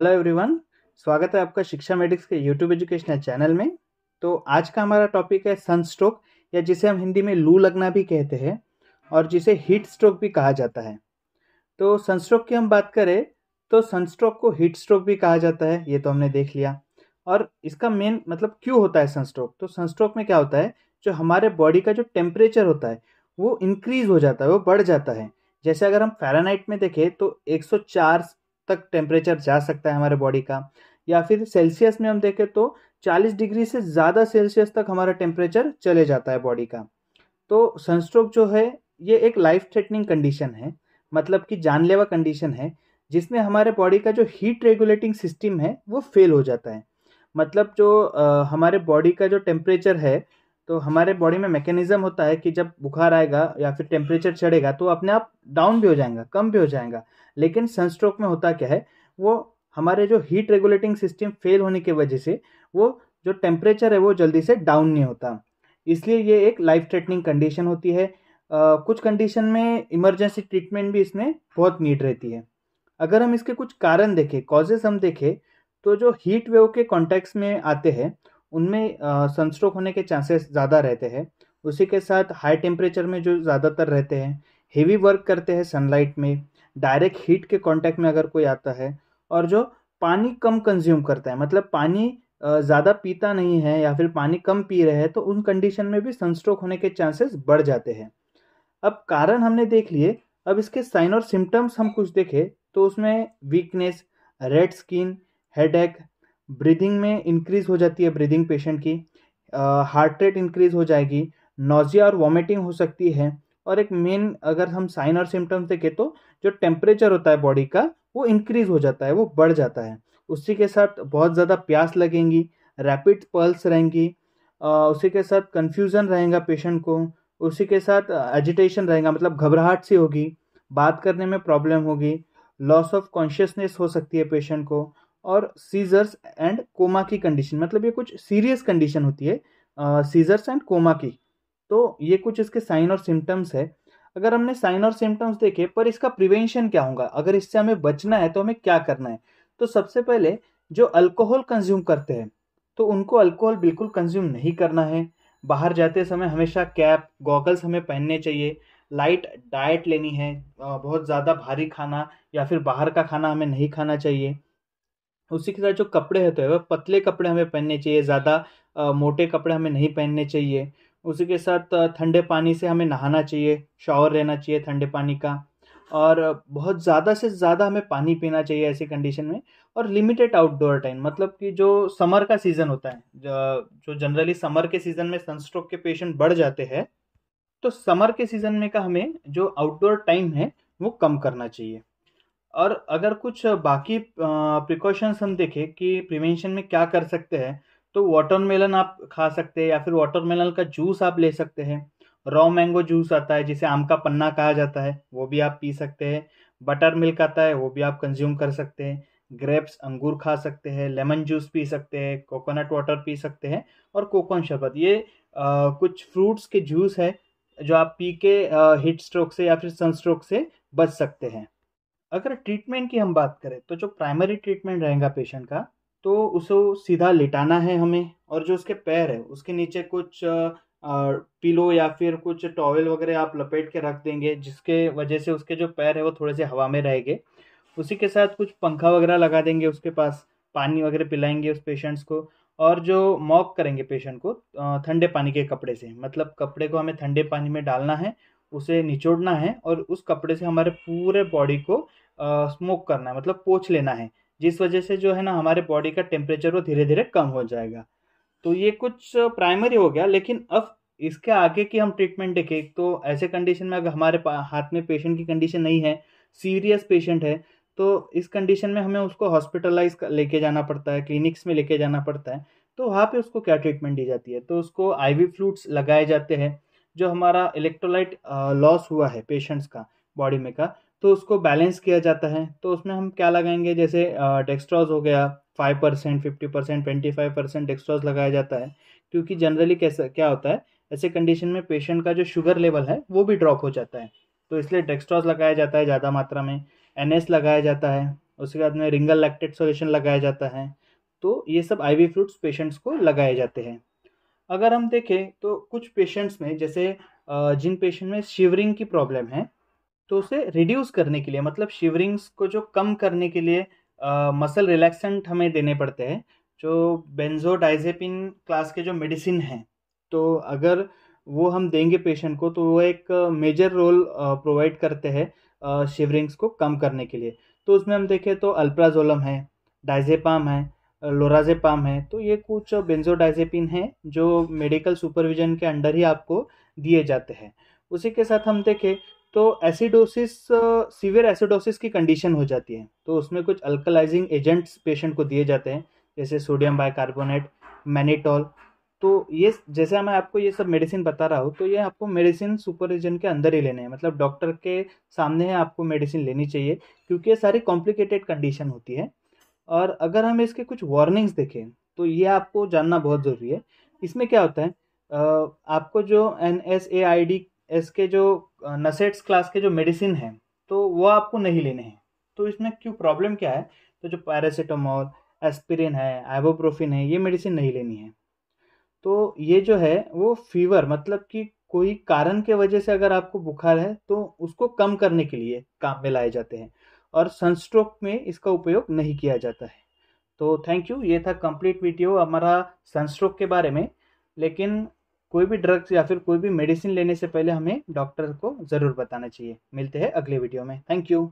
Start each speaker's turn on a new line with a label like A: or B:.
A: Hello everyone स्वागत है आपका शिक्षा मेडिक्स के यूट्यूब एजुकेशनल चैनल में। तो आज का हमारा टॉपिक है सनस्ट्रोक या जिसे हम हिंदी में लू लगना भी कहते हैं, और जिसे हीट स्ट्रोक भी कहा जाता है। तो सनस्ट्रोक की हम बात करें तो सनस्ट्रोक को हीट स्ट्रोक भी कहा जाता है, ये तो हमने देख लिया। और इसका मेन मतलब क्यों होता है सनस्ट्रोक तो सनस्ट्रोक में क्या होता है, जो हमारे बॉडी का जो टेम्परेचर होता है, वो इंक्रीज हो जाता है, वो बढ़ जाता है। जैसे अगर हम फ़ारेनहाइट में देखें तो 104 तक टेम्परेचर जा सकता है हमारे बॉडी का। या फिर सेल्सियस में हम देखें तो 40 डिग्री से ज़्यादा सेल्सियस तक हमारा टेम्परेचर चले जाता है बॉडी का। तो सनस्ट्रोक जो है ये एक लाइफ थ्रेटनिंग कंडीशन है मतलब कि जानलेवा कंडीशन है जिसमें हमारे बॉडी का जो हीट रेगुलेटिंग सिस्टम है वो फेल हो जाता है। मतलब जो आ, हमारे बॉडी का जो टेम्परेचर है तो हमारे बॉडी में मैकेनिज्म होता है कि जब बुखार आएगा या फिर टेम्परेचर चढ़ेगा तो अपने आप डाउन भी हो जाएगा कम भी हो जाएगा। लेकिन सनस्ट्रोक में होता क्या है वो हमारे जो हीट रेगुलेटिंग सिस्टम फेल होने की वजह से वो जो टेम्परेचर है वो जल्दी से डाउन नहीं होता। इसलिए ये एक लाइफ थ्रेटनिंग कंडीशन होती है। आ, कुछ कंडीशन में इमरजेंसी ट्रीटमेंट भी इसमें बहुत नीड रहती है। अगर हम इसके कुछ कारण देखें कॉजेस हम देखें तो जो हीट वेव के कॉन्टेक्स में आते हैं उनमें सनस्ट्रोक होने के चांसेस ज़्यादा रहते हैं। उसी के साथ हाई टेम्परेचर में जो ज़्यादातर रहते हैं हेवी वर्क करते हैं सनलाइट में। डायरेक्ट हीट के कांटेक्ट में अगर कोई आता है और जो पानी कम कंज्यूम करता है मतलब पानी ज़्यादा पीता नहीं है या फिर पानी कम पी रहे हैं तो उन कंडीशन में भी सनस्ट्रोक होने के चांसेस बढ़ जाते हैं। अब कारण हमने देख लिए, अब इसके साइन और सिम्टम्स हम कुछ देखें तो उसमें weakness red skin headache breathing में इंक्रीज हो जाती है ब्रीदिंग पेशेंट की हार्ट रेट इंक्रीज हो जाएगी नोजिया और वॉमिटिंग हो सकती है और एक मेन अगर हम साइन और सिम्टम्स देखें तो जो टेम्परेचर होता है बॉडी का, वो इंक्रीज हो जाता है, वो बढ़ जाता है। उसी के साथ बहुत ज़्यादा प्यास लगेंगी रैपिड पल्स रहेंगी उसी के साथ कन्फ्यूज़न रहेगा पेशेंट को, उसी के साथ एजिटेशन रहेगा मतलब घबराहट सी होगी, बात करने में प्रॉब्लम होगी लॉस ऑफ़ कॉन्शियसनेस हो सकती है पेशेंट को, और सीजर्स एंड कोमा की कंडीशन मतलब ये कुछ सीरियस कंडीशन होती है सीजर्स एंड कोमा की। तो ये कुछ इसके साइन और सिम्टम्स है। अगर हमने साइन और सिम्टम्स देखे, पर इसका प्रिवेंशन क्या होगा? अगर इससे हमें बचना है तो हमें क्या करना है? तो सबसे पहले जो अल्कोहल कंज्यूम करते हैं तो उनको अल्कोहल बिल्कुल कंज्यूम नहीं करना है। बाहर जाते समय हमेशा कैप गॉगल्स हमें पहनने चाहिए। लाइट डाइट लेनी है बहुत ज़्यादा भारी खाना या फिर बाहर का खाना हमें नहीं खाना चाहिए। उसी के साथ जो कपड़े होते हैं वह पतले कपड़े हमें पहनने चाहिए, ज़्यादा मोटे कपड़े हमें नहीं पहनने चाहिए। उसी के साथ ठंडे पानी से हमें नहाना चाहिए, शावर लेना चाहिए ठंडे पानी का और बहुत ज़्यादा से ज़्यादा हमें पानी पीना चाहिए ऐसी कंडीशन में और लिमिटेड आउटडोर टाइम मतलब कि जो समर का सीज़न होता है, जो जनरली समर के सीज़न में सनस्ट्रोक के पेशेंट बढ़ जाते हैं तो समर के सीज़न में का हमें जो आउटडोर टाइम है, वो कम करना चाहिए। और अगर कुछ बाकी प्रिकॉशंस हम देखें कि प्रिवेंशन में क्या कर सकते हैं तो वाटरमेलन आप खा सकते हैं या फिर वाटरमेलन का जूस आप ले सकते हैं। रॉ मैंगो जूस आता है जिसे आम का पन्ना कहा जाता है वो भी आप पी सकते हैं। बटर मिल्क आता है वो भी आप कंज्यूम कर सकते हैं। ग्रेप्स अंगूर खा सकते हैं लेमन जूस पी सकते हैं कोकोनट वाटर पी सकते हैं और कोकोन शरबत। ये आ, कुछ फ्रूट्स के जूस है जो आप पी के हीट स्ट्रोक से या फिर सनस्ट्रोक से बच सकते हैं। अगर ट्रीटमेंट की हम बात करें तो जो प्राइमरी ट्रीटमेंट रहेगा पेशेंट का तो उसे सीधा लिटाना है हमें और जो उसके पैर है, उसके नीचे कुछ पिलो या फिर कुछ टॉवल वगैरह आप लपेट के रख देंगे, जिसके वजह से उसके जो पैर है वो थोड़े से हवा में रहेंगे। उसी के साथ कुछ पंखा वगैरह लगा देंगे उसके पास, पानी वगैरह पिलाएँगे उस पेशेंट्स को और जो मॉक करेंगे पेशेंट को ठंडे पानी के कपड़े से। मतलब कपड़े को हमें ठंडे पानी में डालना है, उसे निचोड़ना है और उस कपड़े से हमारे पूरे बॉडी को स्मोक करना है मतलब पोछ लेना है। जिस वजह से जो है ना हमारे बॉडी का टेम्परेचर वो धीरे धीरे कम हो जाएगा। तो ये कुछ प्राइमरी हो गया, लेकिन अब इसके आगे की हम ट्रीटमेंट देखें तो ऐसे कंडीशन में अगर हमारे हाथ में पेशेंट की कंडीशन नहीं है सीरियस पेशेंट है तो इस कंडीशन में हमें उसको हॉस्पिटलाइज लेके जाना पड़ता है क्लिनिक्स में लेके जाना पड़ता है तो वहाँ पे उसको क्या ट्रीटमेंट दी जाती है? तो उसको आईवी फ्लूट्स लगाए जाते हैं, जो हमारा इलेक्ट्रोलाइट लॉस हुआ है पेशेंट्स का बॉडी में का तो उसको बैलेंस किया जाता है। तो उसमें हम क्या लगाएँगे? जैसे डेक्स्ट्रॉज हो गया five percent fifty percent twenty five percent dextrose लगाया जाता है। क्योंकि जनरली कैसा, क्या होता है? ऐसे कंडीशन में पेशेंट का जो शुगर लेवल है, वो भी ड्रॉप हो जाता है। तो इसलिए डेक्स्ट्रॉज लगाया जाता है ज़्यादा मात्रा में एन लगाया जाता है, उसके बाद में रिंगल लैक्टेट सोल्यूशन लगाया जाता है। तो ये सब आईवी फ्रूट्स पेशेंट्स को लगाए जाते हैं। अगर हम देखें तो कुछ पेशेंट्स में, जैसे जिन पेशेंट में शिवरिंग की प्रॉब्लम है तो उसे रिड्यूस करने के लिए मतलब शिवरिंग्स को जो कम करने के लिए मसल रिलैक्सेंट हमें देने पड़ते हैं, जो बेंजोडाइजेपिन क्लास के जो मेडिसिन हैं तो अगर वो हम देंगे पेशेंट को तो वो एक मेजर रोल प्रोवाइड करते हैं शिवरिंग्स को कम करने के लिए। तो उसमें हम देखें तो अल्प्राजोलम है डाइजेपाम है लोराजेपाम है तो ये कुछ बेंजोडाइजेपिन है, जो मेडिकल सुपरविजन के अंडर ही आपको दिए जाते हैं। उसी के साथ हम देखें तो एसिडोसिस सीवियर एसिडोसिस की कंडीशन हो जाती है। तो उसमें कुछ अल्कलाइजिंग एजेंट्स पेशेंट को दिए जाते हैं, जैसे सोडियम बाइकार्बोनेट मैनिटॉल तो ये, जैसे मैं आपको ये सब मेडिसिन बता रहा हूँ तो ये आपको मेडिसिन सुपरविजन के अंदर ही लेने हैं। मतलब डॉक्टर के सामने है आपको मेडिसिन लेनी चाहिए, क्योंकि ये सारी कॉम्प्लिकेटेड कंडीशन होती है। और अगर हम इसके कुछ वार्निंग्स देखें तो ये आपको जानना बहुत ज़रूरी है। इसमें क्या होता है आपको जो N S A I D S के जो नसेट्स क्लास के जो मेडिसिन हैं तो वो आपको नहीं लेने हैं। तो इसमें क्यों, प्रॉब्लम क्या है? तो जो पैरासीटामोल, एस्पिरिन है, आइबोप्रोफिन है, ये मेडिसिन नहीं लेनी है। तो ये जो है, वो फीवर मतलब कि कोई कारण के वजह से अगर आपको बुखार है तो उसको कम करने के लिए काम में लाए जाते हैं और सनस्ट्रोक में इसका उपयोग नहीं किया जाता है। तो थैंक यू, ये था कंप्लीट वीडियो हमारा सनस्ट्रोक के बारे में। लेकिन कोई भी ड्रग्स या फिर कोई भी मेडिसिन लेने से पहले हमें डॉक्टर को ज़रूर बताना चाहिए। मिलते हैं अगले वीडियो में। Thank you